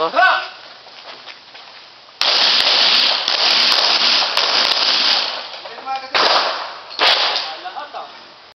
どう。